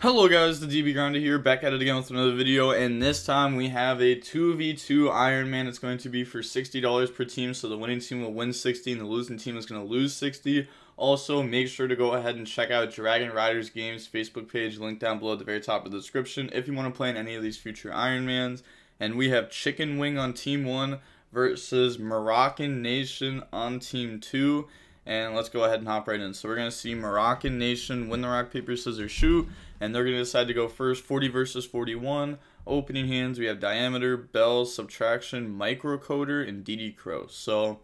Hello guys, the DB Grinder here, back at it again with another video, and this time we have a 2v2 Iron Man. It's going to be for $60 per team, so the winning team will win 60 and the losing team is going to lose 60. Also, make sure to go ahead and check out Dragon Riders Games Facebook page, link down below at the very top of the description, if you want to play in any of these future Iron Mans. And we have Chicken Wing on Team 1 versus Moroccan Nation on Team 2. And let's go ahead and hop right in. So we're going to see Moroccan Nation win the rock, paper, scissors, shoot and they're going to decide to go first. 40 versus 41 opening hands we have diameter bells subtraction microcoder and dd crow. So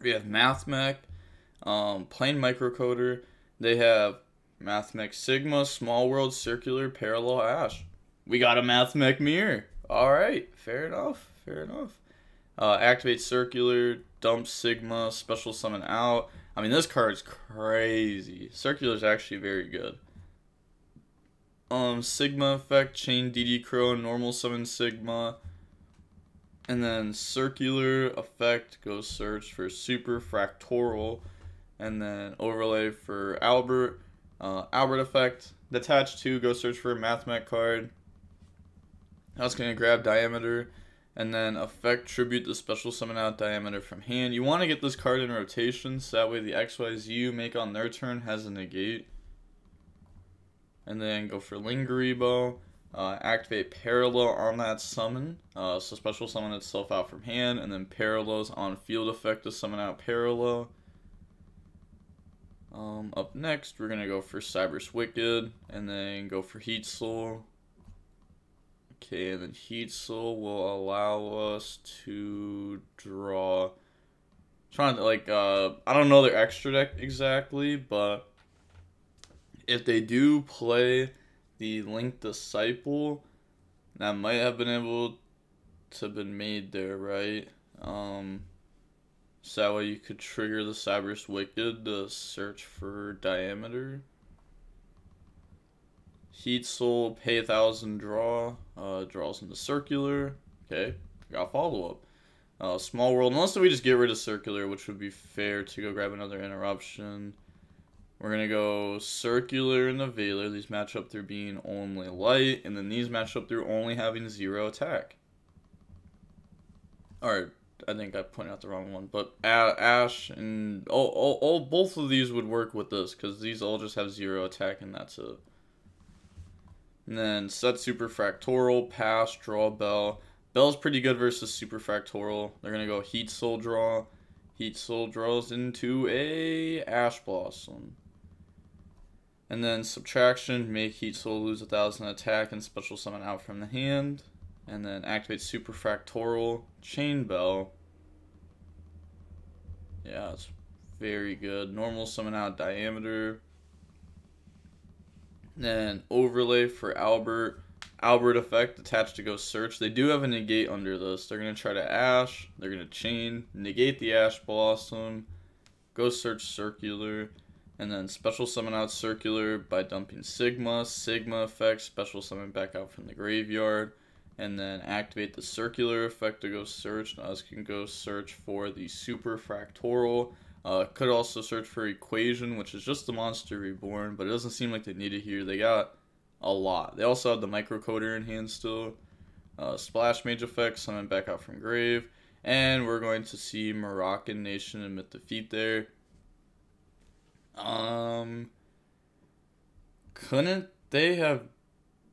we have mathmech um, plain microcoder. They have mathmech sigma small world circular parallel ash we got a mathmech mirror. All right fair enough fair enough. Uh, activate circular dump sigma special summon out. I mean this card's crazy. Circular is actually very good um, Sigma effect, chain DD Crow, normal summon Sigma. And then circular effect goes search for super fractoral. And then overlay for Albert. Uh, Albert effect, detach to, go search for a mathmech card. That's going to grab diameter. And then effect tribute the special summon out diameter from hand. You want to get this card in rotation so that way the XYZ you make on their turn has a negate and then go for Linguriboh. Uh, activate Parallel on that summon, uh, so special summon itself out from hand, and then Parallels on field effect to summon out Parallel. Um, up next, we're going to go for Cyberse Wicckid, and then go for Heat Soul. Okay, and then Heat Soul will allow us to draw... Trying to, like, uh, I don't know their extra deck exactly, but if they do play the Link Disciple, that might have been able to have been made there, right? Um, so that way you could trigger the Cyberse Wicckid to search for diameter. Heat Soul, pay a thousand draw, uh, draws into circular. Okay, got follow up. Uh, small world, unless we just get rid of circular, which would be fair to go grab another interruption. We're going to go circular and the Veiler. These match up through being only light, and then these match up through only having zero attack. Alright, I think I pointed out the wrong one, but Ash and all, all, all both of these would work with this, because these all just have zero attack, and that's it. And then set Super Fractoral, Pass, Draw Bell. Bell's pretty good versus Super Fractoral. They're going to go Heat Soul Draw. Heat Soul draws into a Ash Blossom. And then subtraction, make Heat Soul lose a thousand attack and special summon out from the hand. And then activate Super Fractoral, Chain Bell. Yeah, it's very good. Normal summon out diameter. Then overlay for Albert. Albert effect attached to go search. They do have a negate under this. They're going to try to Ash. They're going to chain. Negate the Ash Blossom. Go search circular. And then special summon out circular by dumping Sigma. Sigma effect, special summon back out from the graveyard. And then activate the circular effect to go search. Now this can go search for the super fractoral. Uh, could also search for equation, which is just the monster reborn, but it doesn't seem like they need it here. They got a lot. They also have the microcoder in hand still. Uh, splash mage effect, summon back out from grave. And we're going to see Moroccan Nation admit defeat there. Um, couldn't they have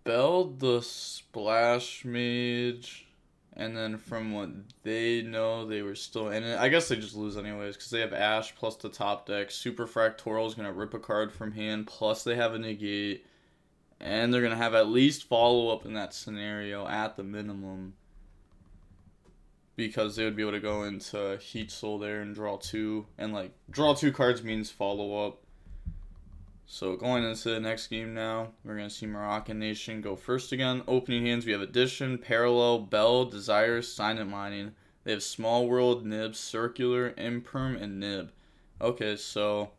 belled the splash mage? And then from what they know, they were still in it. I guess they just lose anyways because they have Ash plus the top deck. Super Fractoral is going to rip a card from hand. Plus they have a negate. And they're going to have at least follow up in that scenario at the minimum because they would be able to go into Heat Soul there and draw two. And, like, draw two cards means follow up. So going into the next game now, we're going to see Moroccan Nation go first again. Opening hands, we have Addition, Parallel, Bell, Desire, Silent Mining. They have Small World, Nib, Circular, Imperm, and Nib. Okay, so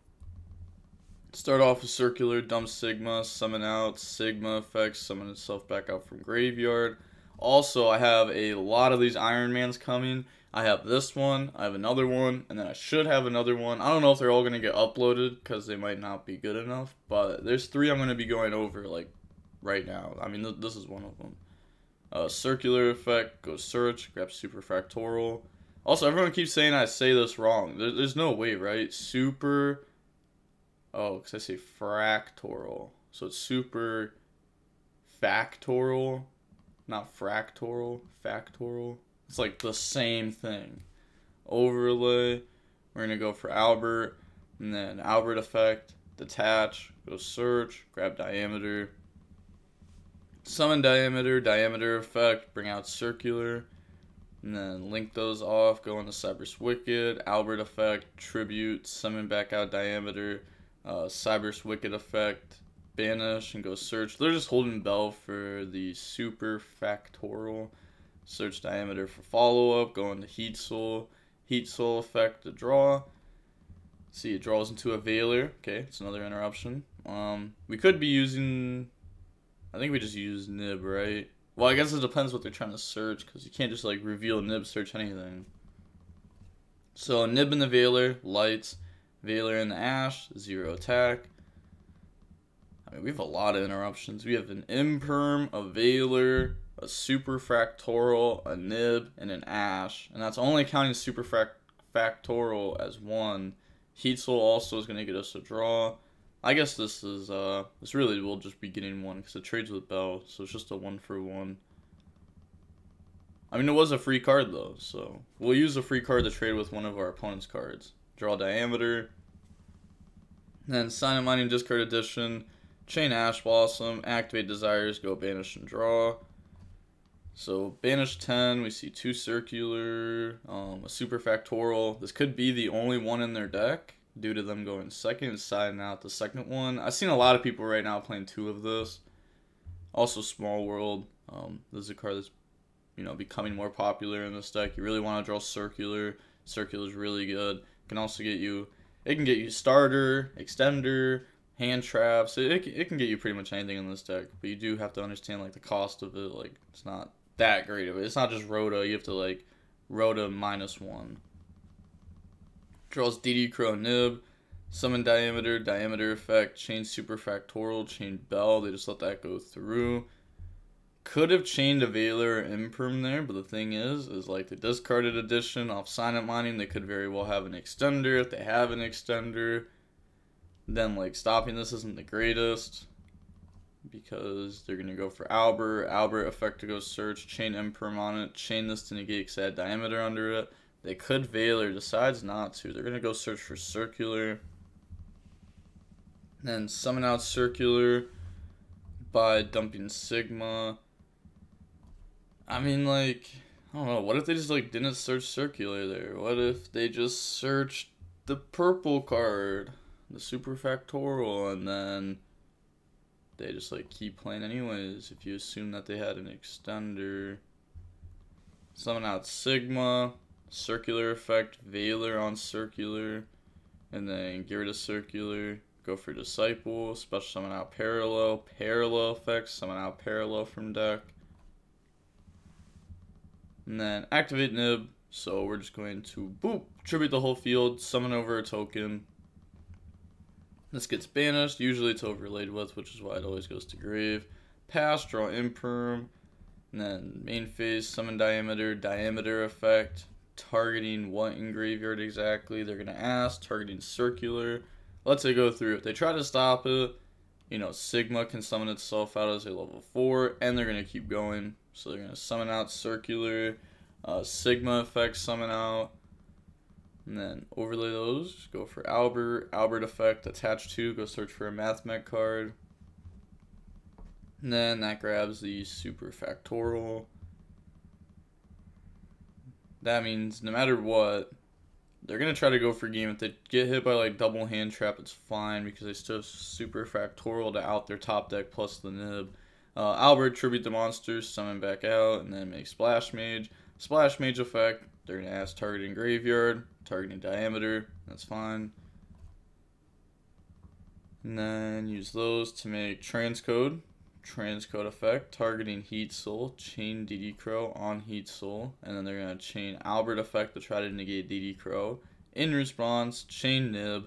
start off with Circular, Dump Sigma, Summon out, Sigma effects, summon itself back out from Graveyard. Also, I have a lot of these Iron Mans coming. I have this one, I have another one, and then I should have another one. I don't know if they're all going to get uploaded because they might not be good enough, but there's three I'm going to be going over like right now. I mean, th- this is one of them. Uh, circular effect, go search, grab superfractorial. Also, everyone keeps saying I say this wrong. There, there's no way, right? Super. Oh, because I say fractorial. So it's super factorial, not fractorial, factorial. It's like the same thing. Overlay, we're gonna go for Albert, and then Albert effect, detach, go search, grab diameter, summon diameter, diameter effect, bring out circular, and then link those off, go into Cyberse Wicckid, Albert effect, tribute, summon back out diameter, uh, Cyberse Wicckid effect, banish, and go search. They're just holding bell for the super factorial. Search diameter for follow up, going to heat soul, heat soul effect to draw. See, it draws into a Veiler. Okay, it's another interruption. Um, we could be using, I think we just use nib, right? Well, I guess it depends what they're trying to search, because you can't just like reveal nib search anything. So nib in the Veiler, lights, Veiler in the ash, zero attack. I mean, we have a lot of interruptions. We have an imperm, a Veiler, a superfractorial, a nib, and an ash. And that's only counting superfractorial as one. Heat Soul also is going to get us a draw. I guess this is, uh, this really will just be getting one because it trades with Bell, so it's just a one for one. I mean, it was a free card though, so we'll use a free card to trade with one of our opponent's cards. Draw Diameter. Then Silent Mining Discard Addition. Chain Ash Blossom, activate desires, go banish and draw. So banish 10, we see two circular, um, a super factorial. This could be the only one in their deck due to them going second, siding out the second one. I've seen a lot of people right now playing two of this. Also Small World, um, this is a card that's you know becoming more popular in this deck. You really want to draw circular. Circular is really good. It can also get you, it can get you starter, extender, hand traps. It, it, it, can get you pretty much anything in this deck, but you do have to understand like the cost of it. Like it's not that great of it. It's not just Rhoda. You have to like Rhoda minus one. Draws DD Crow Nib, summon diameter, diameter effect, chain superfractorial, chain bell. They just let that go through. Could have chained a Veiler Imperm there, but the thing is, is like the discarded edition off Silent Mining, they could very well have an extender if they have an extender then like stopping this isn't the greatest because they're gonna go for Albert. Albert effect to go search, chain imperm on chain this to negate because add diameter under it. They could Veiler, decides not to. They're gonna go search for circular. Then summon out circular by dumping Sigma. I mean like I don't know, what if they just like didn't search circular there? What if they just searched the purple card? The superfactorial, and then they just like keep playing anyways. If you assume that they had an extender, summon out Sigma, circular effect, Veiler on circular, and then get rid of circular. Go for Disciple, special summon out Parallel, Parallel effects, summon out Parallel from deck. And then activate Nib, so we're just going to boop, tribute the whole field, summon over a token, this gets banished. Usually it's overlaid with, which is why it always goes to grave. Pass, draw imperm. And then main phase, summon diameter, diameter effect. Targeting what in graveyard exactly? They're going to ask. Targeting circular. Let's say go through. If they try to stop it, you know, Sigma can summon itself out as a level 4. And they're going to keep going. So they're going to summon out circular. Uh, Sigma effect summon out. And then overlay those, go for Albert, Albert effect, attach to, go search for a MathMech card. And then that grabs the super factorial. That means no matter what, they're going to try to go for game. If they get hit by like double hand trap, it's fine because they still have super factorial to out their top deck plus the nib. Uh, Albert, tribute the monsters, summon back out, and then make Splash Mage. Splash Mage effect, they're going to ask targeting graveyard, targeting diameter, that's fine. And then use those to make transcode. transcode effect, targeting Heat Soul, chain DD Crow on Heat Soul, and then they're to chain Albert effect to try to negate DD Crow. In response, chain Nib,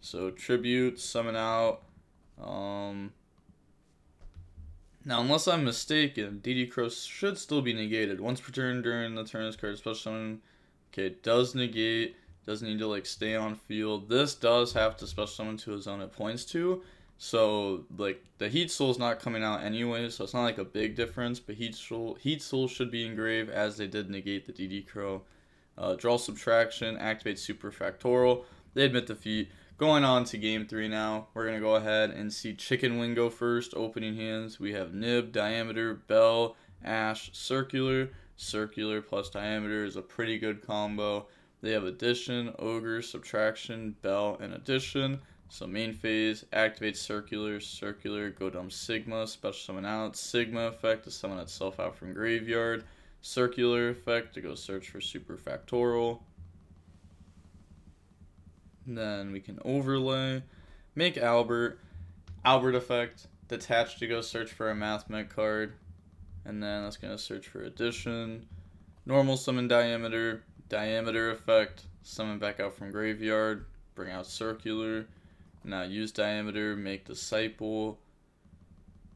so tribute, summon out. Um, now, unless I'm mistaken, DD Crow should still be negated once per turn during the turn this card, special summon. okay, does negate, doesn't need to like stay on field. This does have to special summon to a zone it points to. So like the Heat Soul is not coming out anyway, so it's not like a big difference. But Heat Soul Heat Soul should be engraved as they did negate the DD Crow. Uh, draw subtraction, activate super factorial. They admit defeat. Going on to game three now. We're gonna go ahead and see Chicken Wing go first. Opening hands. We have Nib, Diameter, Bell, Ash, Circular. Circular plus Diameter is a pretty good combo. They have Addition, Ogre, Subtraction, Bell, and Addition. So main phase, activate circular, circular, go dumb sigma, special summon out, sigma effect to summon itself out from graveyard, circular effect to go search for super factorial. Then we can overlay, make Albert, Albert effect, detach to go search for a mathmech card, and then that's gonna search for addition, normal summon diameter, diameter effect, summon back out from graveyard, bring out circular, now use diameter, make disciple,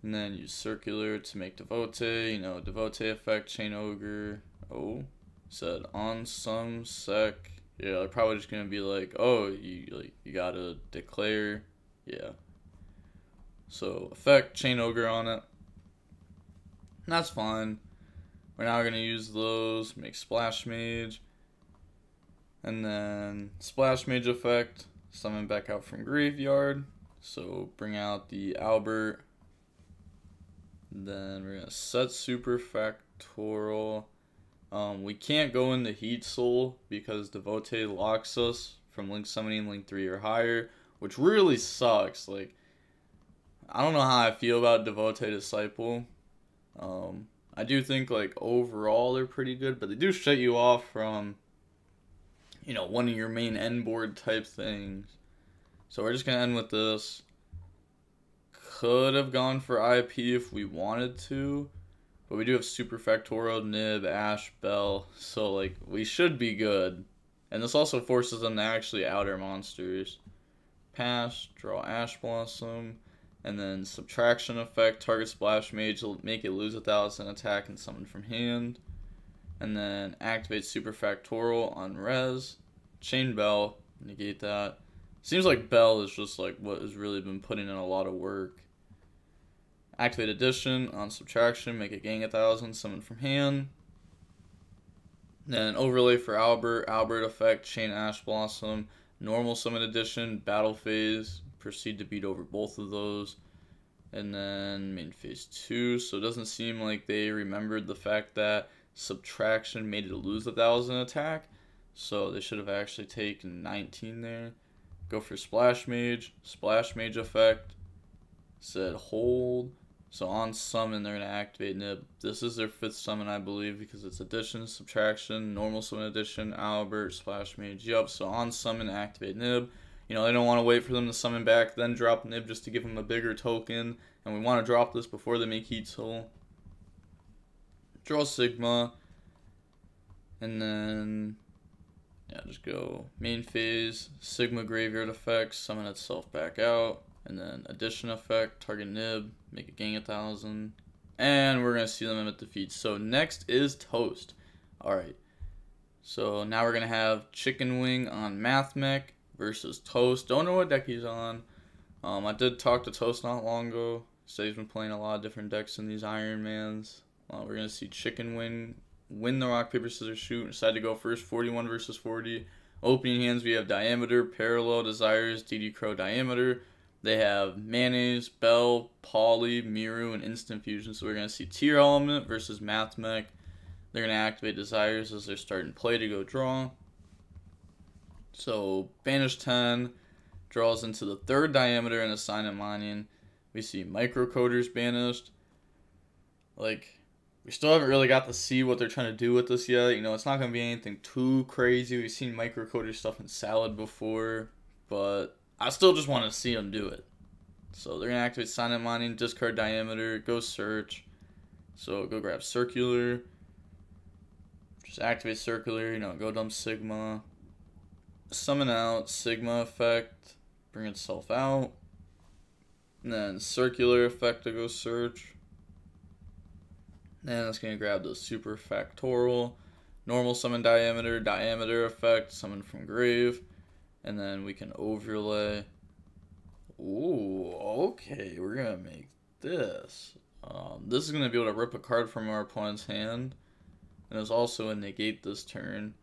and then use circular to make devotee, you know, devotee effect, chain ogre. Oh, said on some sec. Yeah, they're probably just gonna be like, oh, you like you gotta declare, yeah. So effect chain ogre on it. And that's fine. We're now gonna use those, make splash mage, and then splash mage effect summon back out from graveyard. So bring out the Albert. Then we're gonna set super factorial. Um, we can't go into Heat Soul because Devotee locks us from Link Summoning Link 3 or higher, which really sucks. Like, I don't know how I feel about Devotee Disciple. Um, I do think, like, overall they're pretty good, but they do shut you off from you know, one of your main end board type things. So we're just going to end with this. Could have gone for IP if we wanted to. But we do have Super Factorial, Nib, Ash, Bell. So, like, we should be good. And this also forces them to actually outer monsters. Pass, draw Ash Blossom. And then Subtraction Effect, target Splash Mage make it lose a thousand attack and summon from hand and then activate super factorial on res. Chain bell negate that. Seems like bell is just like what has really been putting in a lot of work. Activate addition on subtraction make it gang a thousand summon from hand. Then overlay for albert albert effect chain ash blossom normal summon addition battle phase proceed to beat over both of those. And then main phase two. So it doesn't seem like they remembered the fact that subtraction made it lose a thousand attack. So they should have actually taken 19 there. Go for Splash Mage. Splash Mage effect. Said hold. So on summon, they're going to activate Nib. This is their fifth summon, I believe, because it's addition, subtraction, normal summon addition, Albert, Splash Mage. Yup, so on summon, activate Nib. You know, they don't want to wait for them to summon back, then drop Nib just to give them a bigger token. And we want to drop this before they make Heat Soul draw Sigma, and then yeah, just go main phase, Sigma graveyard effects, summon itself back out, and then addition effect, target nib, make it gang a thousand, and we're gonna see them at defeat. So next is Toast. Alright. So now we're gonna have Chicken Wing on Mathmech versus Toast. Don't know what deck he's on. Um, I did talk to Toast not long ago. Said he's been playing a lot of different decks in these Iron Mans. Uh, we're gonna see Chicken win win the rock paper scissors shoot. Decide to go first. 41 versus 40. Opening hands we have diameter, parallel, desires, DD Crow diameter. They have mayonnaise, bell, poly, miru, and instant fusion. So we're gonna see Tearlament versus Mathmech. They're gonna activate desires as they're starting play to go draw. So banish 10 draws into the third diameter and assign it mining. We see microcoders banished. Like we still haven't really got to see what they're trying to do with this yet. You know, it's not going to be anything too crazy. We've seen microcoder stuff in Salad before, but I still just want to see them do it. So they're gonna activate silent mining, discard diameter, go search. So go grab circular. Just activate circular, you know, go dump sigma. Summon out, sigma effect, bring itself out. And then circular effect to go search. And it's gonna grab the super factorial, normal summon diameter, diameter effect, summon from grave, and then we can overlay. Ooh, okay, we're gonna make this. Um, this is gonna be able to rip a card from our opponent's hand, and it's also a negate this turn.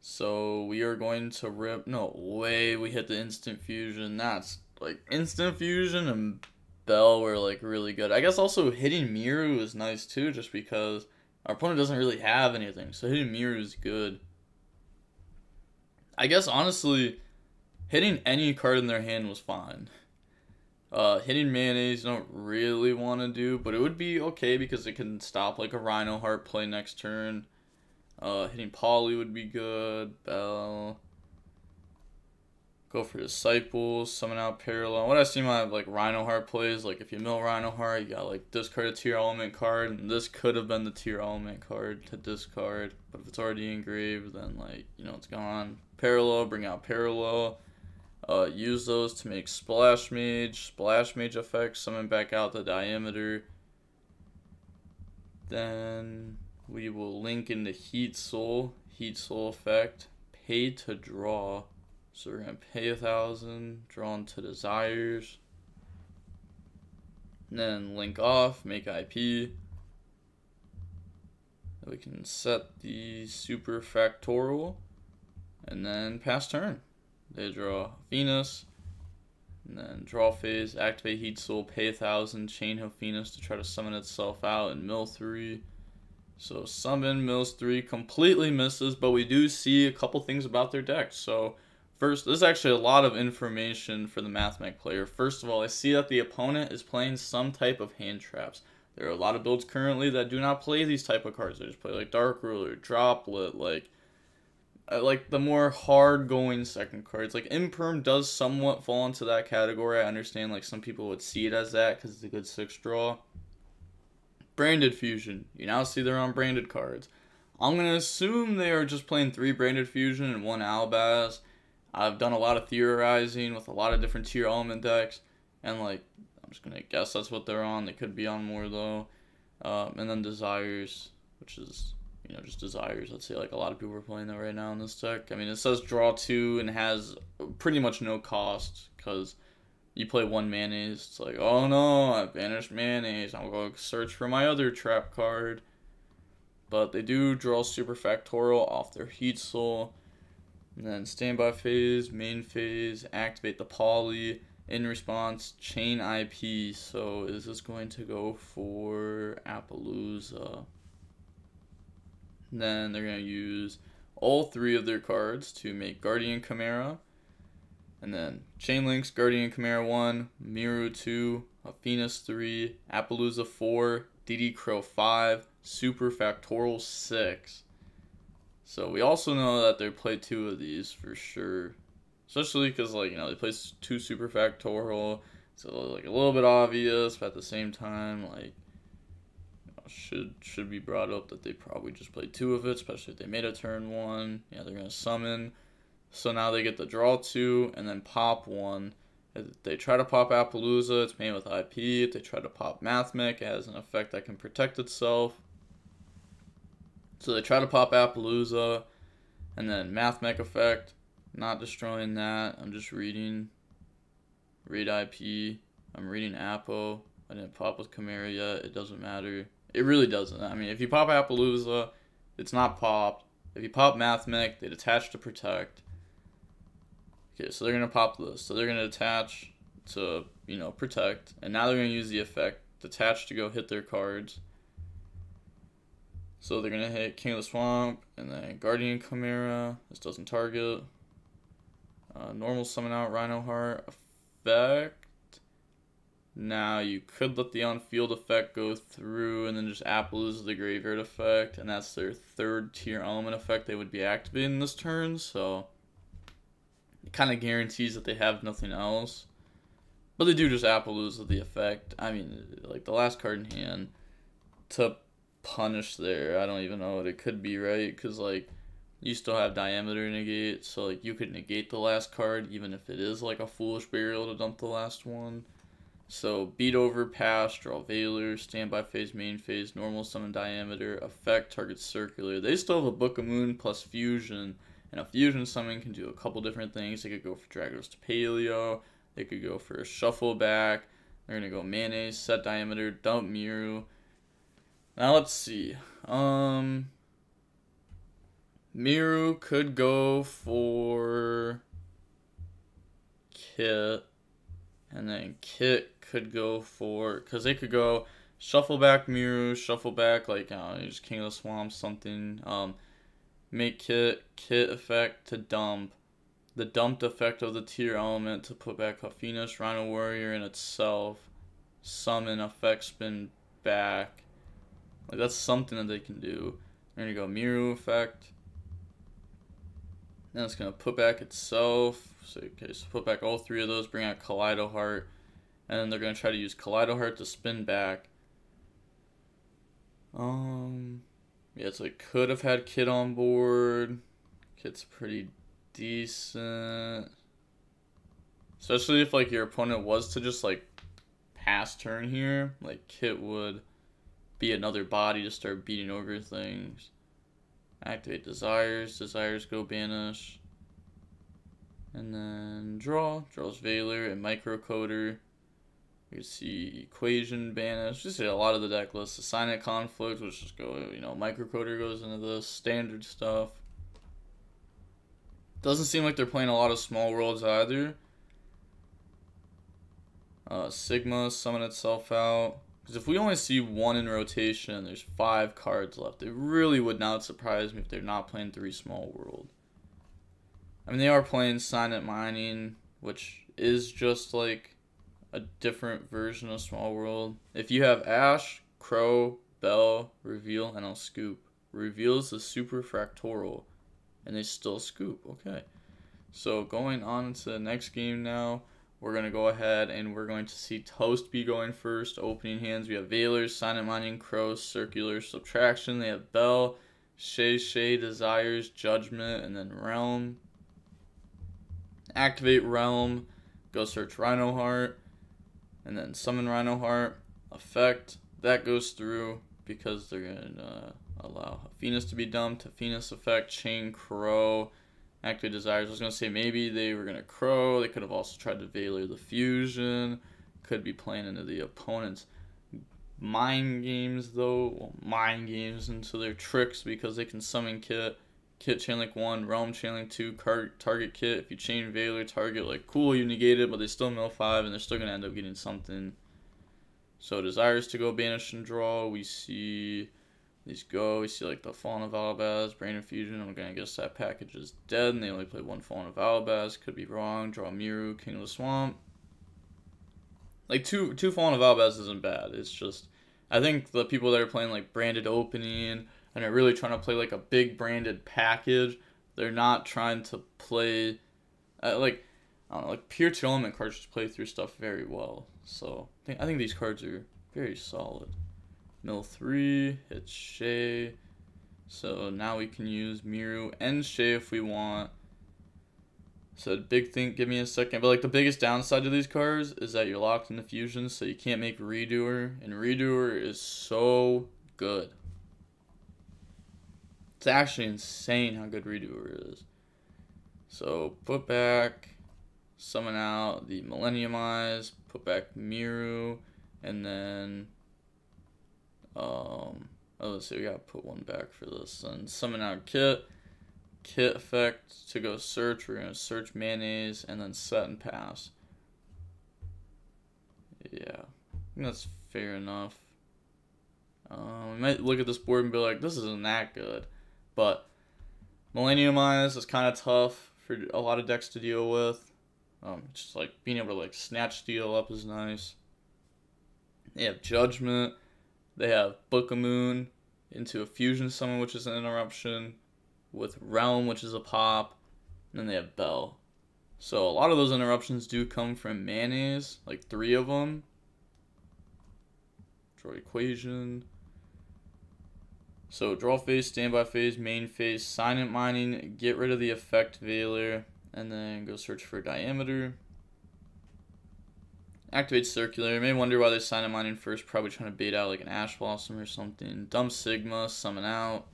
So we are going to rip. No way, we hit the instant fusion. That's like instant fusion and Bell were like really good. I guess also hitting Miru is nice too, just because our opponent doesn't really have anything. So hitting Miru is good. I guess honestly, hitting any card in their hand was fine. Uh, hitting mayonnaise, don't really want to do, but it would be okay because it can stop like a Reinoheart play next turn. Uh, hitting Poly would be good. Bell. Go for Disciples, summon out Parallel. What I see my like Reinoheart plays, like if you mill Reinoheart, you got like discard a Tearlament card, and this could have been the Tearlament card to discard. But if it's already engraved, then like, you know, it's gone. Parallel, bring out Parallel. Uh, use those to make Splash Mage, Splash Mage effects, summon back out the diameter. Then we will link into Heat Soul, Heat Soul effect, pay to draw. So we're to pay a thousand, drawn to desires. And then link off, make IP. We can set the super factorial and then pass turn. They draw Venus, and then draw phase, activate Heat Soul, pay a thousand, chain Venus to try to summon itself out and mill three. So summon mills three completely misses, but we do see a couple things about their deck. So First, this is actually a lot of information for the Mathmech player. First of all, I see that the opponent is playing some type of hand traps. There are a lot of builds currently that do not play these type of cards. They just play like Dark Ruler, Droplet, like uh, like the more hard going second cards. Like Imperm does somewhat fall into that category. I understand like some people would see it as that because it's a good six draw. Branded Fusion. You now see they're on branded cards. I'm going to assume they are just playing three Branded Fusion and one Albaz I've done a lot of theorizing with a lot of different Tearlament decks, and like I'm just gonna guess that's what they're on. They could be on more though, um, and then Desires, which is you know just Desires. Let's say like a lot of people are playing that right now in this deck. I mean it says draw two and has pretty much no cost because you play one mayonnaise. It's like oh no, I banished mayonnaise. I'm to search for my other trap card. But they do draw super factorial off their heat soul and then standby phase, main phase, activate the poly, in response, chain IP. So is this going to go for Apollousa? Then they're going to use all three of their cards to make Guardian Chimera. And then Chain Links, Guardian Chimera 1, Miru 2, Venus 3, Apollousa 4, DD Crow 5, Super Factorial 6. So we also know that they play two of these for sure. Especially because, like, you know, they play two super factorial. So, like, a little bit obvious, but at the same time, like, you know, should should be brought up that they probably just played two of it, especially if they made a turn one. Yeah, they're to summon. So now they get the draw two and then pop one. If they try to pop Apollousa, it's made with IP. If they try to pop Mathmech, it has an effect that can protect itself. So they try to pop Apollousa, and then Mathmech effect. Not destroying that. I'm just reading. Read IP. I'm reading Apo. I didn't pop with Chimera yet. It doesn't matter. It really doesn't. I mean, if you pop Apollousa, it's not popped. If you pop Mathmech, they detach to protect. Okay, so they're going to pop this. So they're going to attach to, you know, protect. And now they're going to use the effect detach to go hit their cards. So they're going to hit King of the Swamp, and then Guardian Chimera. This doesn't target. Uh, normal summon out Reinoheart effect. Now you could let the on-field effect go through and then just Apollousa the graveyard effect, and that's their third Tearlament effect they would be activating this turn, so it kind of guarantees that they have nothing else. But they do just Apple with the effect. I mean, like the last card in hand to punish there. I don't even know what it could be, right? Because like you still have diameter negate, so like you could negate the last card even if it is like a foolish burial to dump the last one. So beat over, pass, draw Veiler, standby phase, main phase, normal summon diameter, effect, target circular. They still have a Book of Moon plus fusion, and a fusion summon can do a couple different things. They could go for Dragostapelia, they could go for a shuffle back, they're gonna go mayonnaise, set diameter, dump Miru. Now let's see. Um Miru could go for Kit. And then Kit could go for because they could go shuffle back Miru, shuffle back like just King of the Swamp, something. Um, make Kit Kit effect to dump, the dumped effect of the Tearlament to put back Hafina's Rhino Warrior in itself, summon effect spin back. Like that's something that they can do. We're gonna go, Miru effect. Then it's gonna put back itself. So okay, so put back all three of those, bring out Kaleido Heart. And then they're to try to use Kaleido Heart to spin back. Um, yeah, it's like could have had Kit on board. Kit's pretty decent. Especially if like your opponent was to just like pass turn here, like Kit would be another body to start beating over things. Activate desires, desires go banish. And then draw, draws Veiler and microcoder. You see equation banish. Just a lot of the deck lists. Assign conflict, which just go, you know, microcoder goes into the standard stuff. Doesn't seem like they're playing a lot of small worlds either. Uh, Sigma summon itself out. Because if we only see one in rotation, there's five cards left. It really would not surprise me if they're not playing three small world. I mean, they are playing Silent Mining, which is just like a different version of Small World. If you have Ash, Crow, Bell, Reveal, and I'll Scoop. Reveals the super fractoral, and they still scoop. Okay. So going on to the next game now, we're going to go ahead and we're going to see Toast be going first. Opening hands, we have Veilers, Silent Mining, Crow, Circular, Subtraction. They have Bell, Shay Shay, Desires, Judgment, and then Realm. Activate Realm, go search Reinoheart and then summon Reinoheart, effect, that goes through because they're going to uh, allow Venus to be dumped, Venus effect, Chain Crow, Active Desires. I was going to say maybe they were going to Crow, they could have also tried to Veiler the Fusion, could be playing into the opponent's mind games though, well, mind games into their tricks because they can summon Kit Kit Chainlink 1, Realm Chainlink 2, car- Target Kit. If you chain Veiler, Target, like, cool, you negate it, but they still mill 5, and they're still going to end up getting something. So, Desires to go Banish and Draw. We see these go. We see, like, the Fallen of Albaz, Branded Fusion. I'm to guess that package is dead, and they only play one Fallen of Albaz. Could be wrong. Draw Miru, King of the Swamp. Like, two, two Fallen of Albaz isn't bad. It's just, I think the people that are playing, like, Branded Opening and are really trying to play like a big branded package. They're not trying to play uh, like I don't know, like pure two element cards just play through stuff very well. So I think I think these cards are very solid. Mill three, hit Shay. So now we can use Miru and Shay if we want. So big thing, give me a second. But like the biggest downside to these cars is that you're locked in the fusion, so you can't make Redoer, and Redoer is so good. It's actually insane how good Redoer is. So put back, summon out the Millennium Eyes, put back Miru, and then um oh let's see we gotta put one back for this. And summon out Kit. Kit effect to go search. We're gonna search mayonnaise and then set and pass. Yeah. that's fair enough. Um, we might look at this board and be like, this isn't that good. But Millennium Eyes is kind of tough for a lot of decks to deal with. Um, just like being able to like snatch steel up is nice. They have Judgment. They have Book of Moon into a fusion summon, which is an interruption, with Realm, which is a pop, and then they have Bell. So a lot of those interruptions do come from mayonnaise, like three of them. Draw equation. So draw phase, standby phase, main phase, silent mining, get rid of the effect veiler, and then go search for diameter. Activate circular. You may wonder why they silent mining first, probably trying to bait out like an ash blossom or something. Dump sigma, summon out.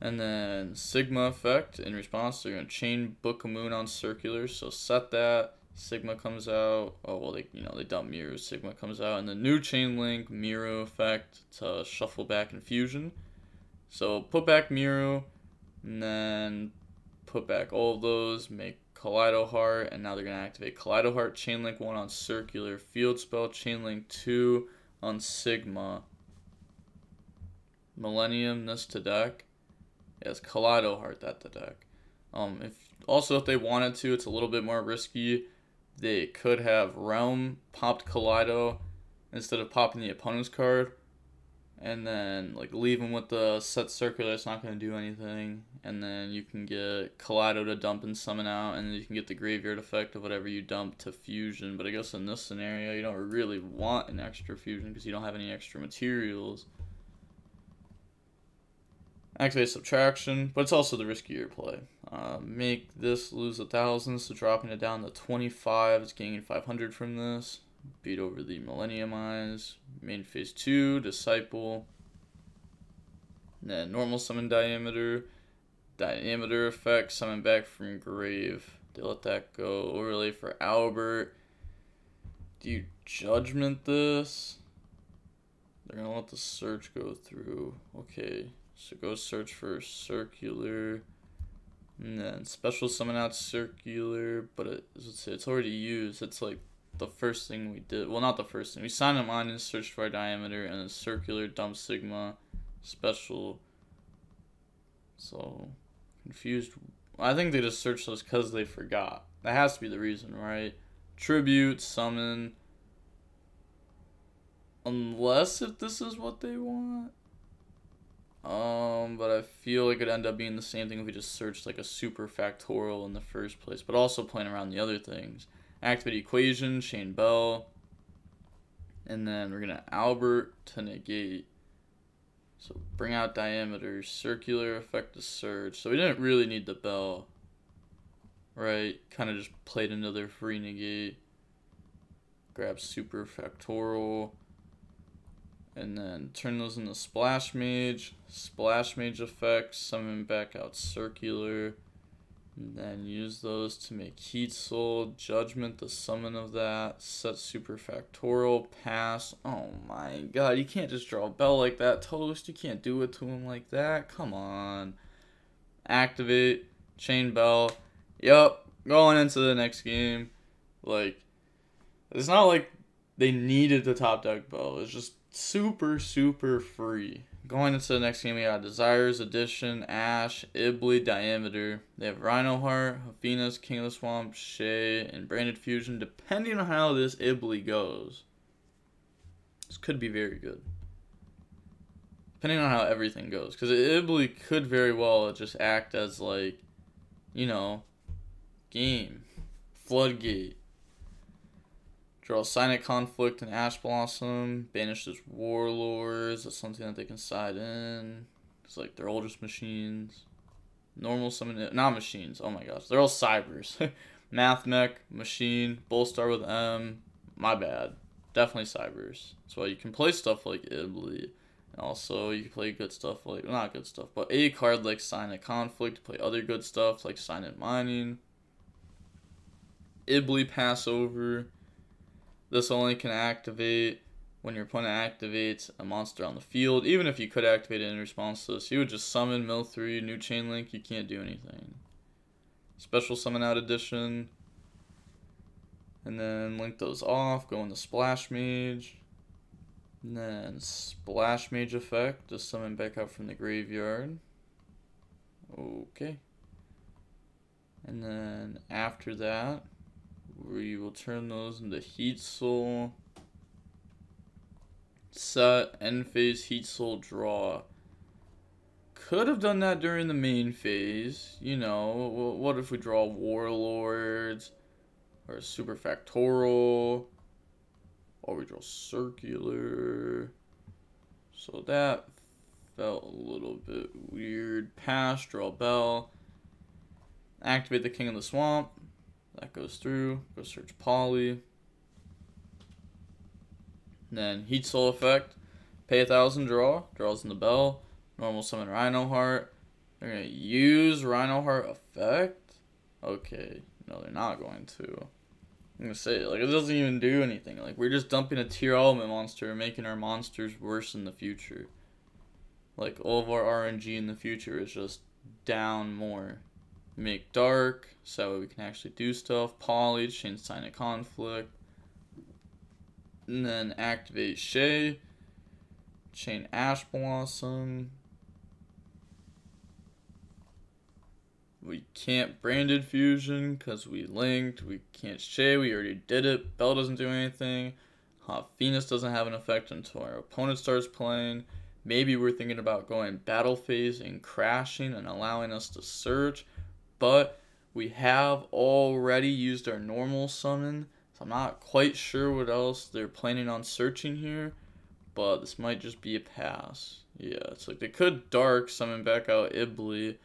And then Sigma effect in response, they're gonna chain Book of Moon on circular. So set that. Sigma comes out. Oh well, they you know they dump Miru. Sigma comes out, and the new chain link Miru effect to shuffle back infusion. So put back Miru, and then put back all of those. Make Kaleido Heart, and now they're gonna activate Kaleido Heart. Chain link one on circular. Field spell. Chain link two on Sigma. Millennium this to deck. Yes, Kaleido Heart that the deck. Um, if also if they wanted to, it's a little bit more risky. They could have Realm popped Kaleido instead of popping the opponent's card, and then like leave them with the set circular. It's not going to do anything, and then you can get Kaleido to dump and summon out, and then you can get the graveyard effect of whatever you dump to fusion. But I guess in this scenario, you don't really want an extra fusion because you don't have any extra materials activate subtraction, but it's also the riskier play. Uh, make this lose a thousand, so dropping it down to 25 is gaining 500 from this. Beat over the Millennium Eyes. Main phase 2, Disciple. And then normal summon diameter. Diameter effect, summon back from grave. They let that go. Overlay for Albert. Do you judgment this? They're gonna let the search go through. Okay. So go search for circular. And then special summon out circular, but it, let's say it's already used. It's like the first thing we did. Well, not the first thing. We signed them on and searched for our diameter, and a circular, dump sigma, special. So confused. I think they just searched those because they forgot. That has to be the reason, right? Tribute, summon. Unless if this is what they want. Um, but I feel like it'd end up being the same thing if we just searched like a super factorial in the first place, but also playing around the other things. Activate equation, chain bell, and then we're gonna Albert to negate. So bring out diameter, circular, effect the surge. So we didn't really need the bell, right? Kind of just played another free negate. Grab super factorial and then turn those into splash mage splash mage effects summon back out circular and then use those to make heat soul judgment the summon of that set super factorial pass. Oh my god you can't just draw a bell like that. Toast you can't do it to him like that. Come on. Activate chain bell. Yep going into the next game. Like it's not like they needed the top deck bell. It's just super, super free. Going into the next game, we got Desires Addition, Ash, Ibly, Diameter. They have Rhino Heart, Venus, King of the Swamp, Shay, and Branded Fusion. Depending on how this Ibly goes, this could be very good. Depending on how everything goes. Because Ibly could very well just act as, like, you know, game, floodgate, Draw Signet Conflict and Ash Blossom. Banish this Warlords. That's something that they can side in. It's like they're oldest machines. Normal summon. Not machines. Oh my gosh. They're all Cyberse. Math Mech, Machine, Bullstar with M. My bad. Definitely Cyberse. So you can play stuff like Ibly. And also, you can play good stuff like, well, not good stuff, but a card like Signet Conflict, play other good stuff like Silent Mining, Ibly Passover, this only can activate when your opponent activates a monster on the field. Even if you could activate it in response to this, you would just summon Mill 3, new chain link, you can't do anything. Special summon out addition. And then link those off, go into Splash Mage. And then Splash Mage effect, just summon back out from the graveyard. Okay. And then after that, we will turn those into Heat Soul. Set, end phase, Heat Soul, draw. could have done that during the main phase. You know, what if we draw Warlords or super factorial? or we draw Circular. So that felt a little bit weird. Pass, draw Bell. Activate the King of the Swamp. That goes through. Go search Poly. Then Heat Soul effect. Pay a thousand draw. Draws in the bell. Normal summon Reinoheart. They're gonna use Reinoheart effect. Okay. No, they're not going to. I'm gonna say like it doesn't even do anything. Like we're just dumping a Tearlament monster and making our monsters worse in the future. Like all of our RNG in the future is just down more. Make dark, so we can actually do stuff. Poly, change sign of conflict. And then activate Shay. Chain Ash Blossom. We can't branded fusion because we linked. We can't Shay. We already did it. Bell doesn't do anything. Hot Venus doesn't have an effect until our opponent starts playing. Maybe we're thinking about going battle phase and crashing and allowing us to search. But we have already used our normal summon. So I'm not quite sure what else they're planning on searching here. But this might just be a pass. Yeah, it's like they could dark summon back out Ibly.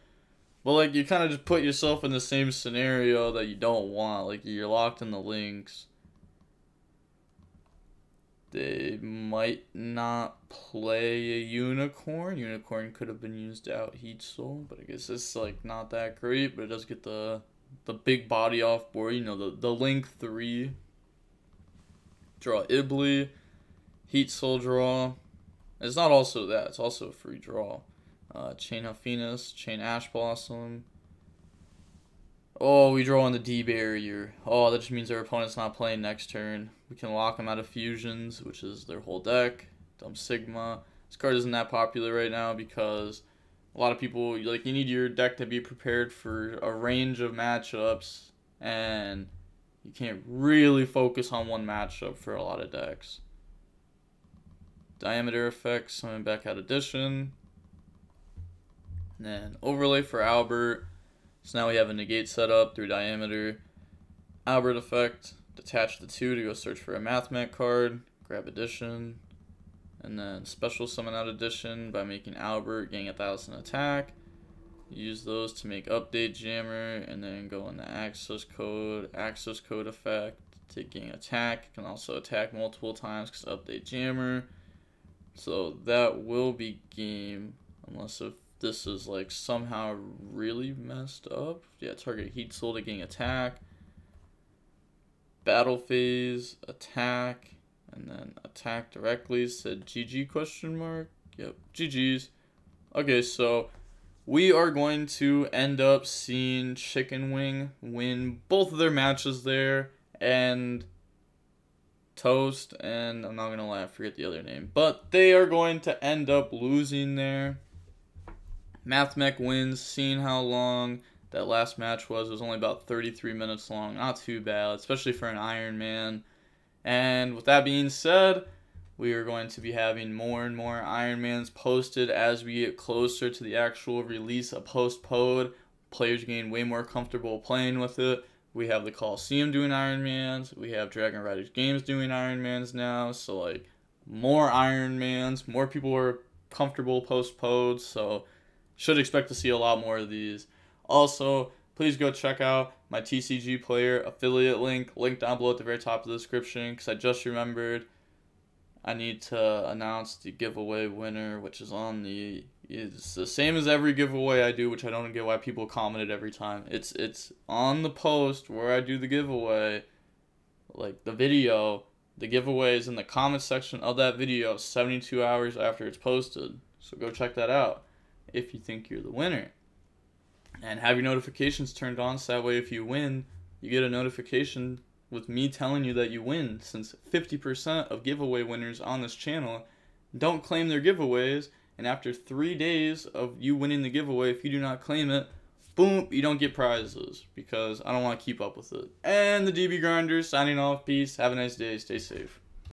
But like you kind of just put yourself in the same scenario that you don't want. Like you're locked in the links. They might not play a unicorn. Unicorn could have been used out Heat Soul, but I guess it's like not that great. But it does get the the big body off board. You know the the link three. Draw Ibly, Heat Soul draw. It's not also that. It's also a free draw. Uh, Chain Haffinas, Chain Ash Blossom. Oh, we draw on the D barrier. Oh, that just means our opponent's not playing next turn. We can lock them out of fusions, which is their whole deck. Dumb Sigma. This card isn't that popular right now because a lot of people like you need your deck to be prepared for a range of matchups and you can't really focus on one matchup for a lot of decks. Diameter effects, summon back out addition. And then overlay for Albert. So now we have a negate setup through diameter. Albert effect. Detach the two to go search for a Mathmech card. Grab addition. And then special summon out addition by making Albert gain a thousand attack. Use those to make update jammer and then go in the access code, access code effect to gain attack. You can also attack multiple times because update jammer. So that will be game unless if this is like somehow really messed up. Yeah, target heat soul to gain attack. Battle phase, attack, and then attack directly. Said GG question mark. Yep, GG's. Okay, so we are going to end up seeing Chicken Wing win both of their matches there and Toast and I'm not gonna lie, I forget the other name. But they are going to end up losing there. Mathmech wins, seeing how long that last match was. It was only about 33 minutes long. Not too bad, especially for an Iron Man. And with that being said, we are going to be having more and more Iron Mans posted as we get closer to the actual release of post-pod. Players gain way more comfortable playing with it. We have the Coliseum doing Iron Mans. We have Dragon Riders Games doing Iron Mans now. So, like, more Iron Mans. More people are comfortable post-pod. So, should expect to see a lot more of these. Also, please go check out my TCGplayer affiliate link, link down below at the very top of the description, because I just remembered I need to announce the giveaway winner, which is on the it's the same as every giveaway I do, which I don't get why people comment it every time. It's it's on the post where I do the giveaway, like the video. The giveaway is in the comment section of that video 72 hours after it's posted. So go check that out if you think you're the winner. And have your notifications turned on so that way if you win, you get a notification with me telling you that you win since 50% of giveaway winners on this channel don't claim their giveaways and after 3 days of you winning the giveaway if you do not claim it boom you don't get prizes because I don't want to keep up with it. And the DB grinders signing off peace have a nice day stay safe.